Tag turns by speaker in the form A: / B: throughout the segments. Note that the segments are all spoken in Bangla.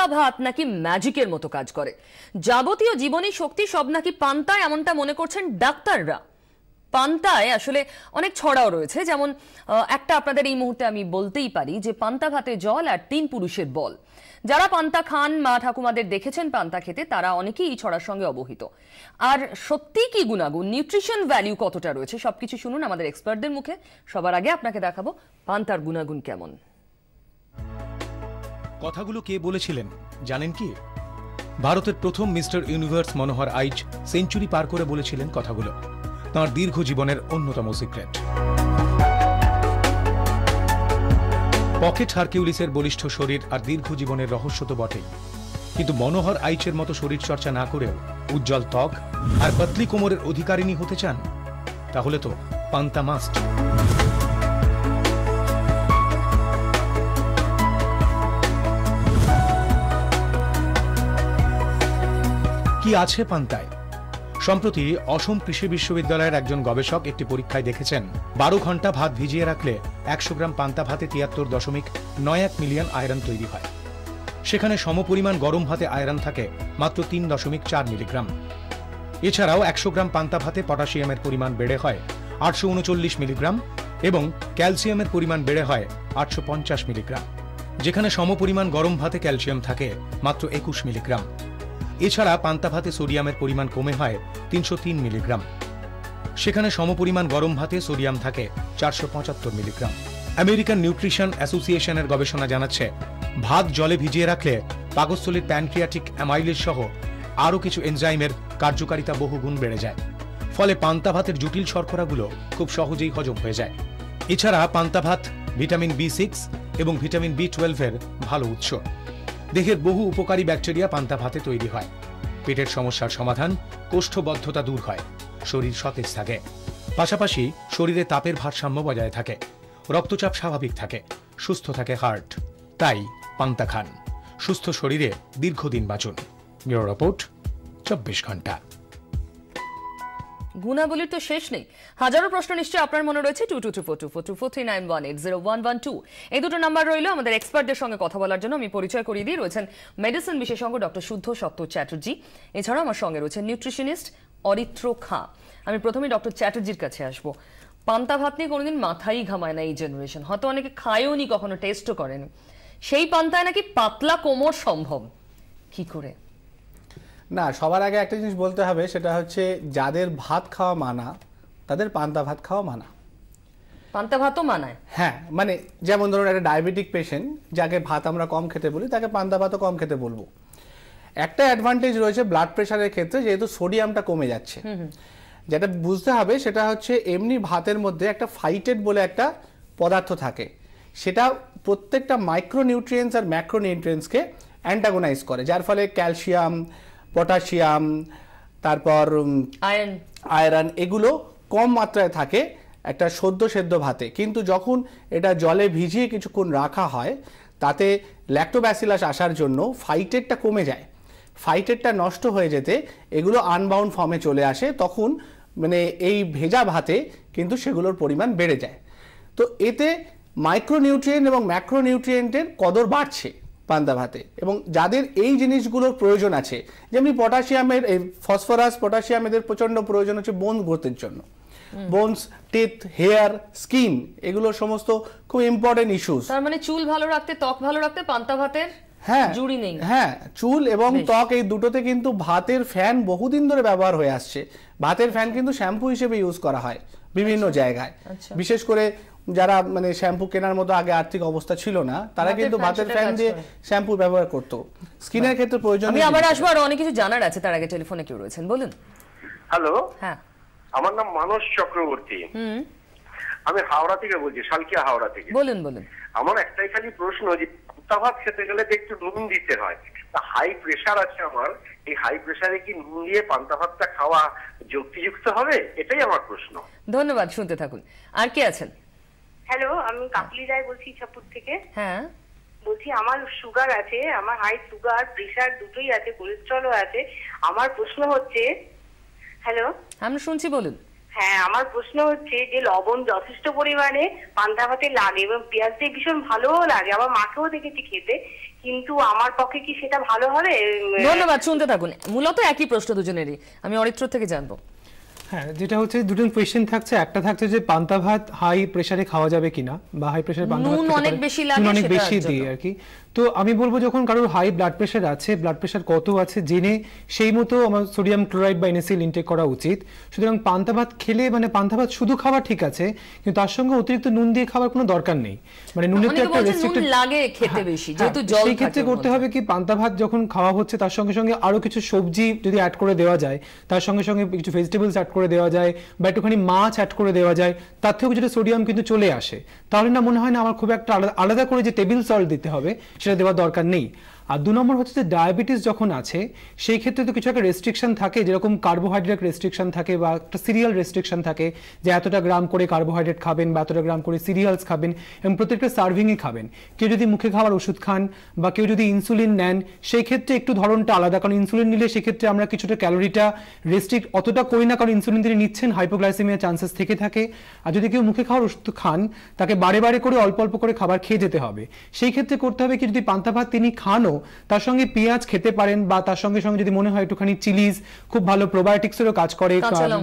A: পান্তা ভাত নাকি ম্যাজিকের মতো কাজ করে। যাবতীয় জীবনী শক্তি সব নাকি পান্তায় এমনটা মনে করছেন ডাক্তাররা। পান্তায় আসলে অনেক ছড়াও রয়েছে, যেমন একটা আপনাদের এই মুহূর্তে আমি বলতেই পারি যে পান্তা ভাতে জল আর তিন পুরুষের বল। যারা পান্তা খান, মা ঠাকুমাদের দেখেছেন পান্তা খেতে, তারা অনেকেই এই ছড়ার সঙ্গে অবহিত। আর সত্যি কি গুণাগুণ, নিউট্রিশন ভ্যালু কতটা রয়েছে, সবকিছু শুনুন আমাদের এক্সপার্টদের মুখে। সবার আগে আপনাকে দেখাবো পান্তার গুণাগুণ কেমন।
B: কথাগুলো কে বলেছিলেন? জানেন কি? ভারতের প্রথম mister universe Manohar Aich century পার করে বলেছিলেন কথাগুলো। তাঁর দীর্ঘ জীবনের অন্যতম সিক্রেট। পকেট হারকিউলিসের বলিষ্ঠ শরীর আর দীর্ঘ জীবনের রহস্য তো বটেই। কিন্তু মনোহর আইচের মতো শরীর চর্চা না করেও উজ্জ্বল ত্বক আর পতলি কোমরের অধিকারিণী হতে চান? তাহলে তো পান্তা মাস্ট। কি আছে পান্তায়? সম্প্রতি অসম কৃষি বিশ্ববিদ্যালয়ের একজন গবেষক একটি পরীক্ষায় দেখেছেন, বারো ঘণ্টা ভাত ভিজিয়ে রাখলে একশো গ্রাম পান্তা ভাতে তিয়াত্তর দশমিক নয় এক মিলিয়ন আয়রন তৈরি হয়। সেখানে সমপরিমাণ গরম ভাতে আয়রন থাকে মাত্র তিন দশমিক চার মিলিগ্রাম। এছাড়াও একশো গ্রাম পান্তা ভাতে পটাশিয়ামের পরিমাণ বেড়ে হয় আটশো উনচল্লিশ মিলিগ্রাম এবং ক্যালসিয়ামের পরিমাণ বেড়ে হয় আটশো পঞ্চাশ মিলিগ্রাম। যেখানে সমপরিমাণ গরম ভাতে ক্যালসিয়াম থাকে মাত্র একুশ মিলিগ্রাম। এছাড়া পান্তা ভাতে সোডিয়ামের পরিমাণ কমে হয় তিনশো তিন মিলিগ্রাম। সেখানে সমপরিমাণ গরম ভাতে সোডিয়াম থাকে চারশো পঁচাত্তর মিলিগ্রাম। আমেরিকান নিউট্রিশন অ্যাসোসিয়েশনের গবেষণা জানাচ্ছে, ভাত জলে ভিজিয়ে রাখলে পাকস্থলীর প্যানক্রিয়াটিক অ্যামাইলেজ সহ আরও কিছু এনজাইমের কার্যকারিতা বহুগুণ বেড়ে যায়। ফলে পান্তা ভাতের জটিল শর্করাগুলো খুব সহজেই হজম হয়ে যায়। এছাড়া পান্তা ভাত ভিটামিন বি সিক্স এবং ভিটামিন বি টুয়েলভের ভালো উৎস। দেহের বহু উপকারী ব্যাকটেরিয়া পান্তা ভাতে তৈরি হয়। পেটের সমস্যার সমাধান, কোষ্ঠবদ্ধতা দূর হয়, শরীর সতেজ থাকে। পাশাপাশি শরীরে তাপের ভারসাম্য বজায় থাকে, রক্তচাপ স্বাভাবিক থাকে, সুস্থ থাকে হার্ট। তাই পান্তা খান। সুস্থ শরীরে দীর্ঘদিন বাঁচুন। রিপোর্ট, চব্বিশ ঘণ্টা।
A: গুণাবলীর তো শেষ নেই। হাজারো প্রশ্ন নিশ্চয়ই আপনার মনে রয়েছে। Two two two, four two four two, four, three, nine, one, eight, zero, one one, two. এই দুটো নাম্বার রইল আমাদের এক্সপার্টদের সঙ্গে কথা বলার জন্য। আমি পরিচয় করিয়ে দিই রয়েছেন মেডিসিন বিশেষজ্ঞ ডক্টর শুদ্ধ সত্য চ্যাটার্জি। এছাড়াও আমার সঙ্গে রয়েছেন নিউট্রিশনিস্ট অরিত্র খা। আমি প্রথমে ডক্টর চ্যাটার্জির কাছে আসব। পান্তা ভাত নিয়ে কোনোদিন মাথাই ঘামায় না এই জেনারেশন হয়তো অনেকে খায়ও নি, কখনো টেস্টও করেন। সেই পান্তায় নাকি পাতলা কোমর সম্ভব? কি করে?
C: না সবার আগে একটা জিনিস বলতে হবে সেটা হচ্ছে যাদের ভাত খাওয়া মানা তাদের পান্তা ভাত খাওয়া মানা।
A: পান্তা ভাতও মানায়?
C: হ্যাঁ মানে যেমন ধরুন একটা ডায়াবেটিক পেশেন্ট যাকে ভাত আমরা কম খেতে বলি তাকে পান্তা ভাতও কম খেতে বলব। একটা অ্যাডভান্টেজ রয়েছে ব্লাড প্রেশারের ক্ষেত্রে যেহেতু সোডিয়ামটা কমে যাচ্ছে। যেটা বুঝতে হবে সেটা হচ্ছে এমনি ভাতের মধ্যে একটা ফাইটেড বলে একটা পদার্থ থাকে। সেটা প্রত্যেকটা মাইক্রোনিউট্রিয়েন্টস আর ম্যাক্রোনিউট্রিয়েন্টসকে অ্যান্টাগোনাইজ করে যার ফলে ক্যালসিয়াম পটাশিয়াম তারপর
A: আয়রন
C: আয়রন এগুলো কম মাত্রায় থাকে একটা সদ্য সেদ্ধ ভাতে। কিন্তু যখন এটা জলে ভিজিয়ে কিছুক্ষণ রাখা হয় তাতে ল্যাক্টোব্যাসিলাস আসার জন্য ফাইটেটটা কমে যায়। ফাইটেটটা নষ্ট হয়ে যেতে এগুলো আনবাউন্ড ফর্মে চলে আসে তখন মানে এই ভেজা ভাতে কিন্তু সেগুলোর পরিমাণ বেড়ে যায়। তো এতে মাইক্রোনিউট্রিয়েন্ট এবং ম্যাক্রোনিউট্রিয়েন্টের কদর বাড়ছে। পান্তা ভাতে। এবং যাদের এই জিনিসগুলোর প্রয়োজন আছে যেমনি পটাশিয়ামের এই ফসফরাস পটাশিয়াম এদের প্রচণ্ড প্রয়োজন হচ্ছে বোন গ্রোথের জন্য। বোনস টিথ হেয়ার স্কিন এগুলো সমস্ত খুব ইম্পর্টেন্ট ইস্যুস
A: তার মানে চুল ভালো রাখতে ত্বক ভালো রাখতে পান্তা ভাতের
C: হ্যাঁ
A: জুড়ি নেই।
C: হ্যাঁ চুল এবং ত্বক এই দুটোতে কিন্তু ভাতের ফ্যান বহুদিন ধরে ব্যবহার হয়ে আসছে। ভাতের ফ্যান কিন্তু শ্যাম্পু হিসেবে ইউজ করা হয় বিভিন্ন জায়গায়।
A: আচ্ছা।
C: বিশেষ করে যারা মানে শ্যাম্পু কেনার মতো আগে আর্থিক অবস্থা ছিল না তারা কিন্তু ভাতের ফ্যান দিয়ে শ্যাম্পু ব্যবহার করতো। স্কিনের ক্ষেত্রে প্রয়োজন
A: আমি আবার আসব আর অনেক কিছু জানার আছে তার আগে টেলিফোনে কেউ রয়েছেন বলুন।
D: হ্যালো?
A: হ্যাঁ।
D: আমার নাম মানস চক্রবর্তী।
A: হুম।
D: আমি হাওড়া থেকে বলছি সালকিয়া হাওড়া থেকে।
A: বলুন বলুন।
D: আমার একটাই খালি প্রশ্ন যে ভাত খেতে গেলে তো একটু নুন দিতে হয়। তা হাই প্রেশার আছে আমার এই হাই প্রেশারে কি নুন দিয়ে পান্তা ভাতটা খাওয়া যুক্তিযুক্ত হবে? এটাই আমার প্রশ্ন।
A: ধন্যবাদ শুনতে থাকুন। আর কে আছেন?
E: হ্যালো আমি কাকলি রায় বলছি ইছাপুর থেকে।
A: হ্যাঁ।
E: বলছি আমার সুগার আছে আমার হাই সুগার প্রেশার দুটোই আছে কোলেস্ট্রলও আছে। আমার প্রশ্ন হচ্ছে হ্যালো
A: আমরা শুনছি বলুন।
E: হ্যাঁ আমার প্রশ্ন হচ্ছে যে লবণ যথেষ্ট পরিমাণে পান্তা ভাতে লাগে এবং পেঁয়াজ দিয়ে ভীষণ ভালোও লাগে। আমার মাকেও দেখেছি খেতে কিন্তু আমার পক্ষে কি সেটা ভালো হবে?
A: ধন্যবাদ শুনতে থাকুন। মূলত একই প্রশ্ন দুজনেরই। আমি অরিত্র থেকে জানব।
F: হ্যাঁ যেটা হচ্ছে দুটো কোয়েশ্চেন থাকছে। একটা থাকছে যে পান্তা ভাত হাই প্রেসারে খাওয়া যাবে কিনা বা হাই প্রেসারে পান্তা ভাত
A: অনেক বেশি লাগে
F: অনেক বেশি দিয়ে আর কি। তো আমি বলব যখন কারোর হাই ব্লাড প্রেশার আছে ব্লাড প্রেশার কত আছে জেনে সেই মতো আমার সোডিয়াম ক্লোরাইড বা এনএসিল ইনটেক করা উচিত। সুতরাং পান্তা ভাত খেলে মানে পান্তা ভাত শুধু খাওয়া ঠিক আছে কিন্তু তার সঙ্গে অতিরিক্ত নুন দিয়ে খাওয়ার কোনো দরকার নেই। মানে নুনের তো একটা restricted
A: লাগে খেতে বেশি যেহেতু
F: হ্যাঁ,
A: জল
F: সেই ক্ষেত্রে করতে হবে কি পান্তা ভাত যখন খাওয়া হচ্ছে তার সঙ্গে সঙ্গে আরও কিছু সবজি যদি অ্যাড করে দেওয়া যায় তার সঙ্গে সঙ্গে কিছু ভেজিটেবলস অ্যাড করে দেওয়া যায় বা একটুখানি মাছ অ্যাড করে দেওয়া যায় তার থেকেও কিছুটা সোডিয়াম কিন্তু চলে আসে। তাহলে না মনে হয় না আমার খুব একটা আলাদা আলাদা করে যে টেবিল সল্ট দিতে হবে সেটা দেওয়ার দরকার নেই আর দু নম্বর হচ্ছে যে ডায়াবেটিস যখন আছে, সেই ক্ষেত্রে তো কিছু একটা রেস্ট্রিকশন থাকে, যেরকম কার্বোহাইড্রেট রেস্ট্রিকশন থাকে বা একটা সিরিয়াল রেস্ট্রিকশন থাকে, যে এতটা গ্রাম করে কার্বোহাইড্রেট খাবেন বা এতটা গ্রাম করে সিরিয়ালস খাবেন এবং প্রত্যেকটা সার্ভিংয়ে খাবেন। কেউ যদি মুখে খাওয়ার ওষুধ খান বা কেউ যদি ইনসুলিন নেন, সেই ক্ষেত্রে একটু ধরনটা আলাদা। কারণ ইনসুলিন নিলে সেক্ষেত্রে আমরা কিছুটা ক্যালোরিটা রেস্ট্রিক্ট অতটা করি না, কারণ ইনসুলিন তিনি নিচ্ছেন হাইপোগ্লাইসেমিয়ার চান্সেস থেকে থাকে। আর যদি কেউ মুখে খাওয়ার ওষুধ খান, তাকে বারে বারে করে অল্প অল্প করে খাবার খেয়ে যেতে হবে। সেই ক্ষেত্রে করতে হবে কি, যদি পান্তা ভাত তিনি খানও তার সঙ্গে পেঁয়াজ খেতে পারেন বা তার সঙ্গে সঙ্গে যদি মনে হয় একটুখানি চিলিজ খুব ভালো প্রোবায়োটিক্সেরও কাজ করে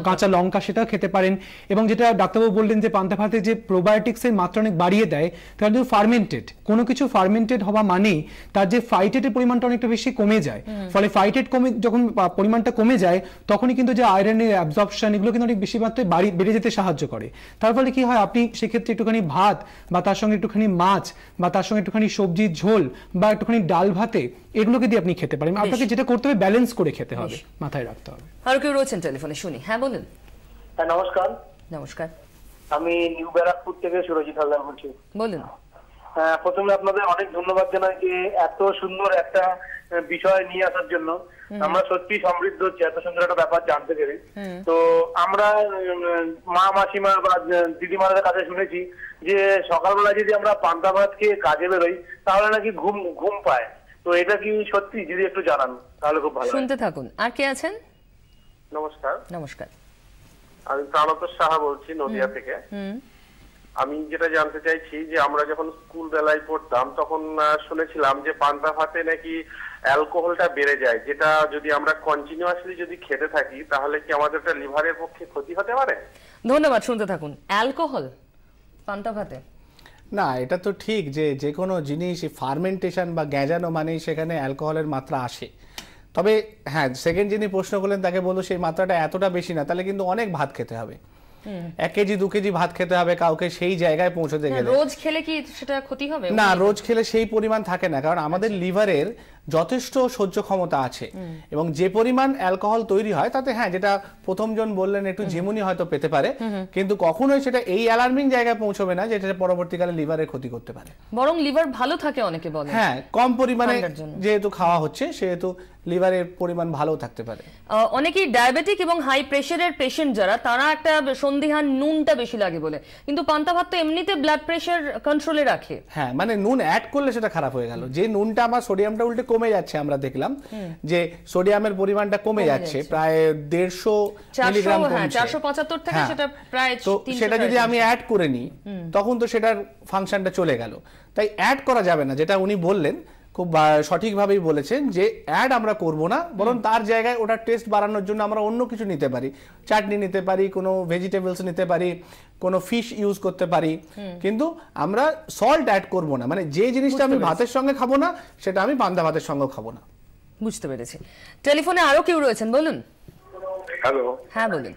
A: কাঁচা লঙ্কা।
F: সেটাও খেতে পারেন। এবং যেটা ডাক্তারবাবু বললেন যে পান্তা ভাতে যে প্রোবায়োটিক্সের মাত্রা অনেক বাড়িয়ে দেয় তার জন্য ফার্মেন্টেড কোনো কিছু ফার্মেন্টেড হওয়া মানেই তার যে ফাইটেটের পরিমাণটা অনেকটা বেশি কমে যায়। ফলে ফাইটেট কমে যখন পরিমাণটা কমে যায় তখনই কিন্তু যে আয়রনের অ্যাবজর্পশন এগুলো কিন্তু অনেক বেশি মাত্রায় বাড়ি বেড়ে যেতে সাহায্য করে। তার ফলে কি হয় আপনি সেক্ষেত্রে একটুখানি ভাত বা তার সঙ্গে একটুখানি মাছ বা তার সঙ্গে একটুখানি সবজির ঝোল বা একটুখানি ডাল ভাতে এগুলোকে দিয়ে আপনি খেতে পারেন। আপনাকে যেটা করতে হবে ব্যালেন্স করে খেতে হবে মাথায় রাখতে হবে।
A: আরও কেউ রয়েছেন টেলিফোনে? শুনি। হ্যাঁ বলুন।
G: হ্যাঁ নমস্কার।
A: নমস্কার।
G: আমি নিউ ব্যারাকপুর থেকে সুরজিৎ হালদার বলছি।
A: বলুন।
G: হ্যাঁ, প্রথমে আপনাদের অনেক ধন্যবাদ জানাই যে এত সুন্দর একটা বিষয় নিয়ে আসার জন্য। আমরা সত্যি সমৃদ্ধ হচ্ছি এত সুন্দর একটা ব্যাপার জানতে পেরে। তো আমরা মা মাসিমা বা দিদিমাদের কাছে শুনেছি যে সকালবেলা যদি আমরা পান্তা ভাত খেয়ে কাজে বেরোই তাহলে নাকি ঘুম ঘুম পায়। তো এটা কি সত্যি? যদি একটু জানান তাহলে খুব ভালো
A: শুনতে থাকুন। আর কে আছেন?
D: নমস্কার।
A: নমস্কার।
D: আমি প্রাণতোষ সাহা বলছি নদিয়া থেকে।
A: হুম।
D: আমি যেটা জানতে চাইছি যে আমরা যখন স্কুল বেলায় পড়তাম তখন শুনেছিলাম যে পান্তা ভাতে নাকি অ্যালকোহলটা বেড়ে যায় যেটা যদি আমরা কন্টিনিউয়াসলি যদি খেতে থাকি তাহলে কি আমাদের লিভারের পক্ষে ক্ষতি হতে পারে?
A: ধন্যবাদ শুনতে থাকুন। অ্যালকোহল পান্তা ভাতে।
C: না এটা তো ঠিক যে যে কোনো জিনিস ফার্মেন্টেশন বা গ্যাজানো মানেই সেখানে অ্যালকোহলের মাত্রা আসে। তবে হ্যাঁ সেকেন্ড যিনি প্রশ্ন করলেন তাকে বলল সেই মাত্রাটা এতটা বেশি না তাহলে কিন্তু অনেক ভাত খেতে হবে। এক কেজি দু কেজি ভাত খেতে হবে কাউকে সেই জায়গায় পৌঁছতে গেলে।
A: রোজ খেলে কি সেটা ক্ষতি হবে?
C: না রোজ খেলে সেই পরিমাণ থাকে না কারণ আমাদের লিভারের যথেষ্ট সহ্য ক্ষমতা আছে। এবং যে পরিমাণ অ্যালকোহল তৈরি হয় তাতে হ্যাঁ যেটা প্রথমজন বললেন একটু ঝিমুনি হয়তো পেতে পারে কিন্তু কখনোই সেটা এই অ্যালার্মিং জায়গায় পৌঁছবে না যেটা পরবর্তীকালে লিভারের ক্ষতি করতে পারে।
A: বরং লিভার ভালো থাকে অনেকে বলে।
C: হ্যাঁ কম পরিমাণে যেহেতু খাওয়া হচ্ছে সেহেতু লিভারের পরিমাণ ভালো থাকতে পারে।
A: অনেকেই ডায়াবেটিক এবং হাই প্রেশারের পেশেন্ট যারা তারা একটা সন্দিহান নুনটা বেশি লাগে বলে। কিন্তু পান্তা ভাত তো এমনিতে ব্লাড প্রেশার কন্ট্রোলে রাখে।
C: হ্যাঁ মানে নুন অ্যাড করলে সেটা খারাপ হয়ে গেল। যে নুনটা আমার সোডিয়ামটা উল্টে কমে যাচ্ছে আমরা দেখলাম যে সোডিয়ামের পরিমাণটা কমে যাচ্ছে প্রায় দেড়শো মিলিগ্রাম
A: হ্যাঁ
C: কমছে।
A: চারশো পঁচাত্তর থেকে
C: হ্যাঁ।
A: সেটা প্রায়
C: তো সেটা যদি আমি অ্যাড করে নিই তখন তো সেটার ফাংশনটা চলে গেল। তাই অ্যাড করা যাবে না যেটা উনি বললেন খুব সঠিকভাবেই বলেছেন যে অ্যাড আমরা করব না বরং তার জায়গায় ওটা টেস্ট বাড়ানোর জন্য আমরা অন্য কিছু নিতে পারি। চাটনি নিতে পারি কোনো ভেজিটেবলস নিতে পারি কোনো ফিশ ইউজ করতে পারি। কিন্তু আমরা সল্ট অ্যাড করব না মানে যে জিনিসটা আমি ভাতের সঙ্গে খাব না সেটা আমি পান্তা ভাতের সঙ্গেও খাব না।
A: বুঝতে পেরেছি। টেলিফোনে আরও কেউ রয়েছেন বলুন।
H: হ্যালো।
A: হ্যাঁ বলুন।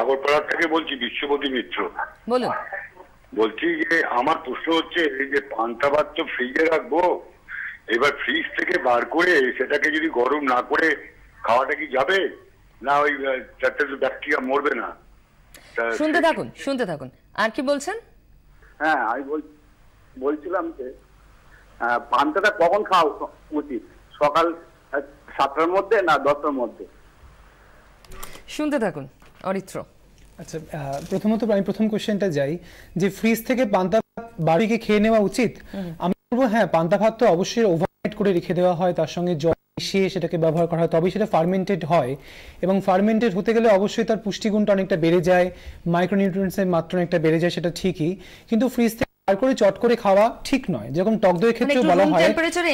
H: আগরপাড়া থেকে বলছি বিশ্বপতি মিত্র।
A: বলুন।
H: বলছি যে আমার প্রশ্ন হচ্ছে এই যে পান্তা ভাত তো ফ্রিজে রাখব এবার ফ্রিজ থেকে বার করে সেটাকে যদি গরম না করে খাওয়াটা কি যাবে? না ওই তো ব্যাকটেরিয়া মরবে না।
A: শুনতে থাকুন শুনতে থাকুন। আর কি বলছেন?
I: হ্যাঁ আমি বলছিলাম যে পান্তাটা কখন খাওয়া উচিত? সকাল সাতটার মধ্যে না দশটার মধ্যে?
A: শুনতে থাকুন অরিত্র।
F: আচ্ছা আহ, প্রথমত আমি প্রথম কোশ্চেনটা যাই যে ফ্রিজ থেকে পান্তা বাড়িকে খেয়ে নেওয়া উচিত? আমি হ্যাঁ পান্তা ভাত তো অবশ্যই ওভারনাইট করে রেখে দেওয়া হয় তার সঙ্গে জল মিশিয়ে সেটাকে ব্যবহার করা হয়। তবেই সেটা ফার্মেন্টেড হয়। এবং ফার্মেন্টেড হতে গেলে অবশ্যই তার পুষ্টিগুণটা অনেকটা বেড়ে যায় মাইক্রোনিউট্রিয়েন্টসের মাত্রা অনেকটা বেড়ে যায় সেটা ঠিকই। কিন্তু ফ্রিজ থেকে বার করে চট করে খাওয়া ঠিক নয়। যেরকম টক দইয়ের ক্ষেত্রে বলা হয়।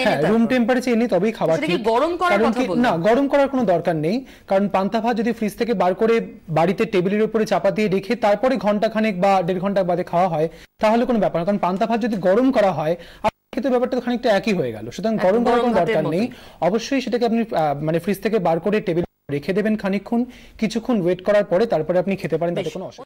F: হ্যাঁ। রুম টেম্পারেচার এনে তবেই খাওয়া ঠিক।
A: গরম করার
F: না গরম করার কোনো দরকার নেই। কারণ পান্তা ভাত যদি ফ্রিজ থেকে বার করে বাড়িতে টেবিলের উপরে চাপা দিয়ে রেখে তারপরে ঘণ্টা খানেক বা দেড় ঘণ্টা বাদে খাওয়া হয় তাহলে কোনো ব্যাপার না। কারণ পান্তা ভাত যদি গরম করা হয় ক্ষেত্রে ব্যাপারটা তো খানিকটা একই হয়ে গেল। সুতরাং গরম করার কোনো দরকার নেই। অবশ্যই সেটাকে আপনি আহ, মানে ফ্রিজ থেকে বার করে টেবিল রেখে দেবেন খানিকক্ষণ। কিছুক্ষণ ওয়েট করার পরে তারপরে আপনি খেতে পারেন তাতে কোনো অসুবিধা